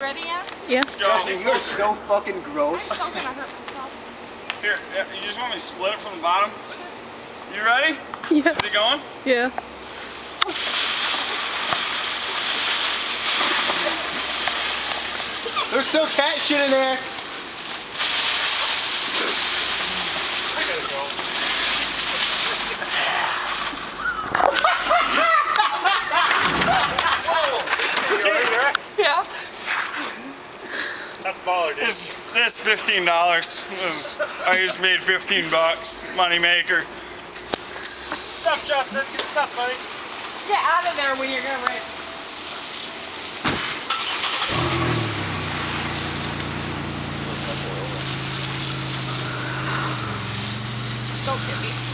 Ready yet? Yeah. Let's go. Justin, you're so fucking gross. I'm gonna hurt myself. Here, you just want me to split it from the bottom? You ready? Yeah. Is it going? Yeah. There's still cat shit in there. Yeah. That's baller, dude. This this fifteen dollars. I just made fifteen bucks. Money maker. Stuff, Justin. Good stuff, buddy. Get out of there when you're gonna rip. Don't get me.